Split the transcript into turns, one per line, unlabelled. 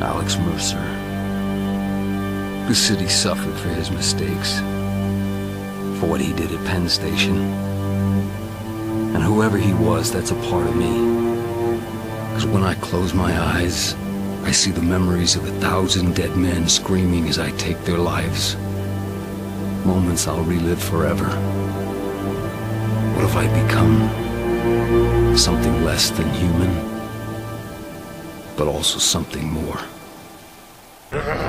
Alex Mercer. The city suffered for his mistakes, for what he did at Penn Station. And whoever he was, that's a part of me. Because when I close my eyes, I see the memories of a thousand dead men screaming as I take their lives. Moments I'll relive forever. What have I become? Something less than human, but also something more.